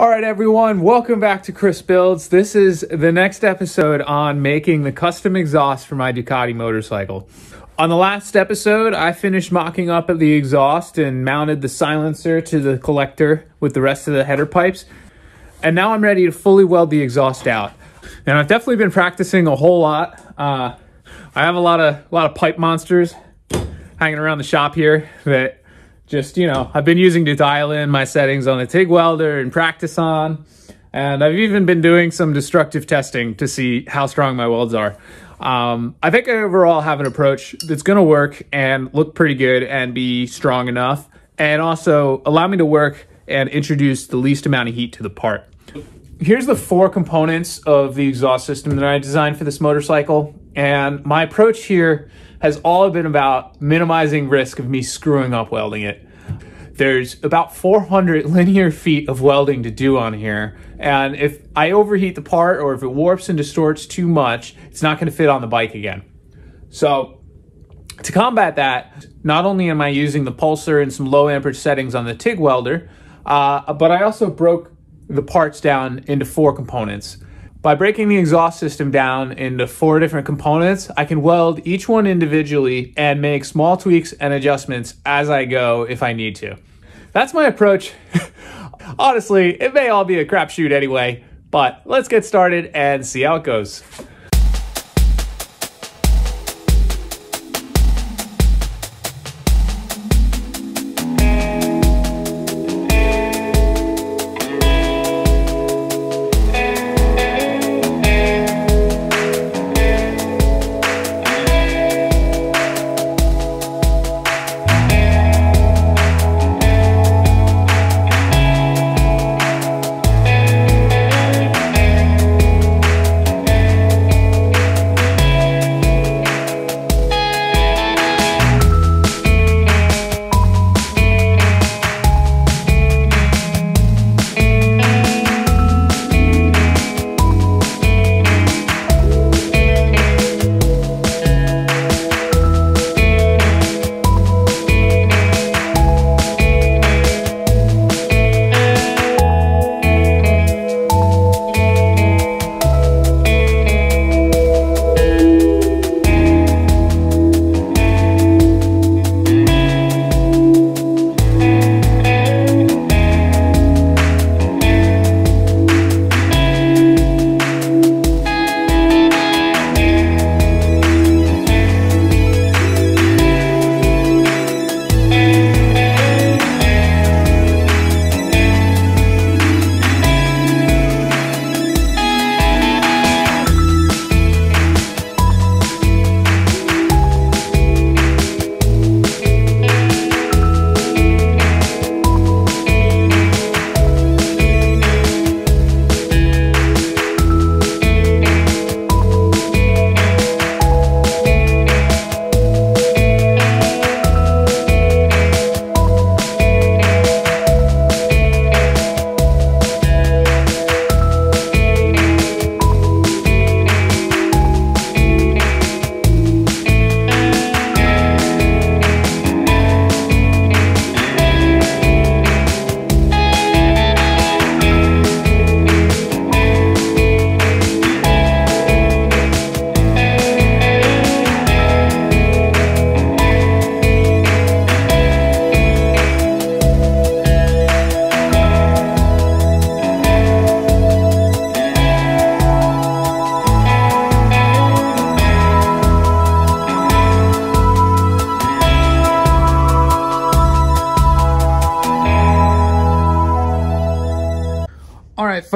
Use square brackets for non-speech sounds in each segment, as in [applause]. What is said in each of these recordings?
All right, everyone, welcome back to Chris Builds. This is the next episode on making the custom exhaust for my Ducati motorcycle. On the last episode, I finished mocking up the exhaust and mounted the silencer to the collector with the rest of the header pipes. And now I'm ready to fully weld the exhaust out. And I've definitely been practicing a whole lot. Uh, I have a lot of a lot of pipe monsters hanging around the shop here that just, you know, I've been using to dial in my settings on the TIG welder and practice on. And I've even been doing some destructive testing to see how strong my welds are. Um, I think I overall have an approach that's going to work and look pretty good and be strong enough and also allow me to work and introduce the least amount of heat to the part. Here's the four components of the exhaust system that I designed for this motorcycle. And my approach here has all been about minimizing risk of me screwing up welding it. There's about 400 [laughs] linear feet of welding to do on here. And if I overheat the part or if it warps and distorts too much, it's not gonna fit on the bike again. So to combat that, not only am I using the pulser and some low amperage settings on the TIG welder, uh, but I also broke the parts down into four components. By breaking the exhaust system down into four different components, I can weld each one individually and make small tweaks and adjustments as I go if I need to. That's my approach. [laughs] Honestly, it may all be a crapshoot anyway, but let's get started and see how it goes.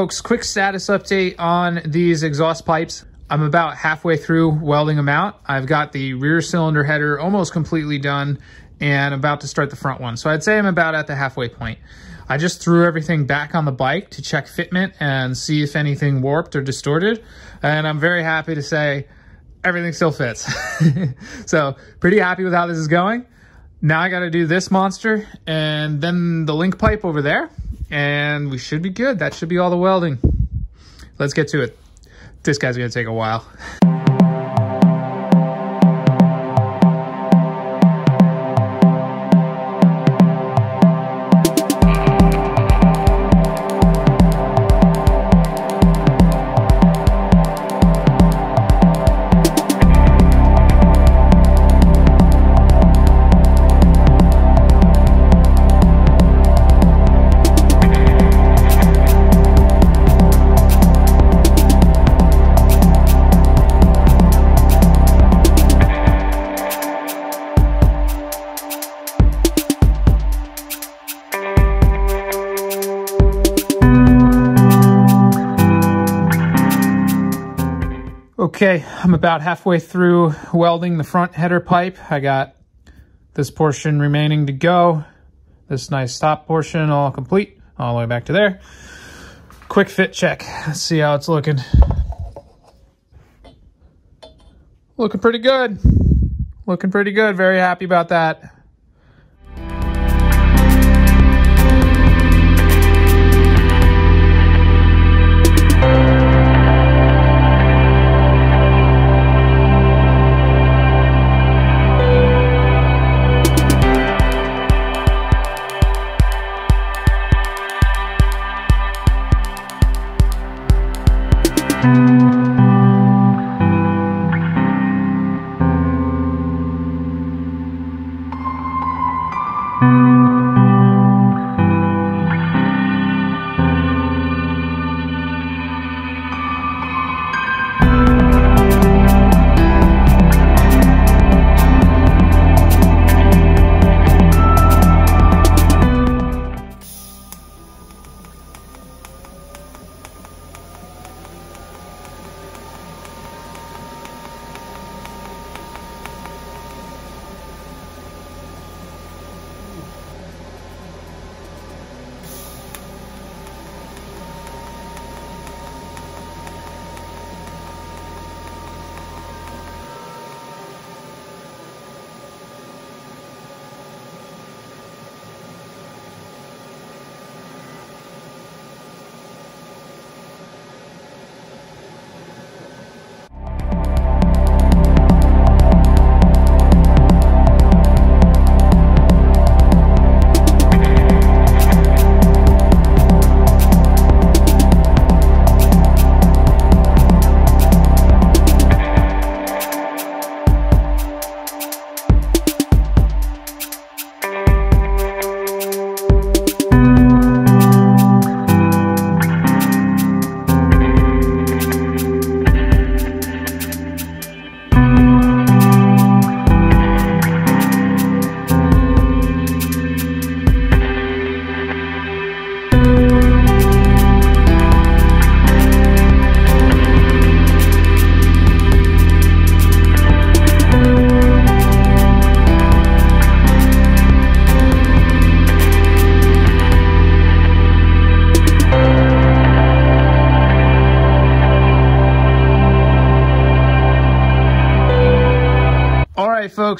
Folks, quick status update on these exhaust pipes. I'm about halfway through welding them out. I've got the rear cylinder header almost completely done and about to start the front one. So I'd say I'm about at the halfway point. I just threw everything back on the bike to check fitment and see if anything warped or distorted. And I'm very happy to say everything still fits. [laughs] so pretty happy with how this is going. Now I got to do this monster and then the link pipe over there and we should be good. That should be all the welding. Let's get to it. This guy's gonna take a while. Okay, I'm about halfway through welding the front header pipe. I got this portion remaining to go. This nice top portion all complete, all the way back to there. Quick fit check. Let's see how it's looking. Looking pretty good. Looking pretty good. Very happy about that.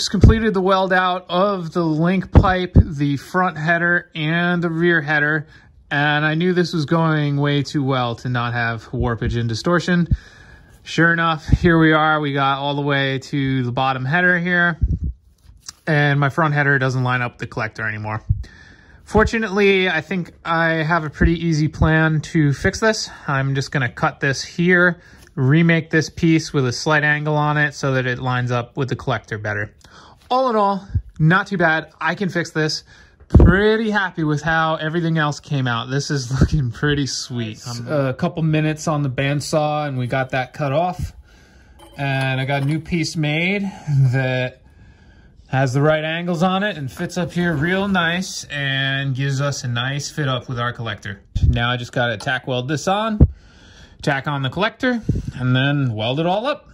Folks, completed the weld out of the link pipe, the front header, and the rear header. And I knew this was going way too well to not have warpage and distortion. Sure enough, here we are. We got all the way to the bottom header here. And my front header doesn't line up the collector anymore. Fortunately, I think I have a pretty easy plan to fix this. I'm just going to cut this here remake this piece with a slight angle on it so that it lines up with the collector better. All in all, not too bad. I can fix this. Pretty happy with how everything else came out. This is [laughs] looking pretty sweet. a couple minutes on the bandsaw and we got that cut off. And I got a new piece made that has the right angles on it and fits up here real nice and gives us a nice fit up with our collector. Now I just got to tack weld this on tack on the collector, and then weld it all up.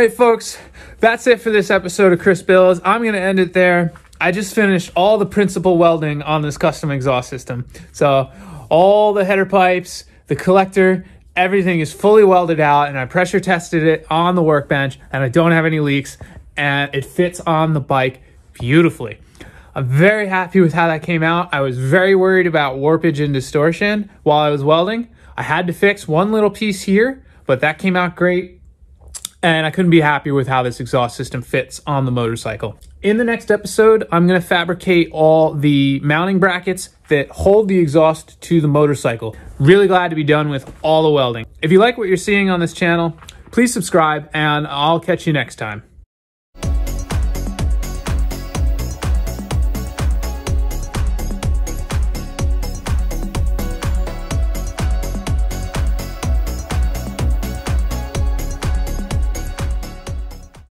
Right, folks, that's it for this episode of Chris Builds. I'm going to end it there. I just finished all the principal welding on this custom exhaust system. So, all the header pipes, the collector, everything is fully welded out, and I pressure tested it on the workbench, and I don't have any leaks, and it fits on the bike beautifully. I'm very happy with how that came out. I was very worried about warpage and distortion while I was welding. I had to fix one little piece here, but that came out great. And I couldn't be happier with how this exhaust system fits on the motorcycle. In the next episode, I'm gonna fabricate all the mounting brackets that hold the exhaust to the motorcycle. Really glad to be done with all the welding. If you like what you're seeing on this channel, please subscribe and I'll catch you next time.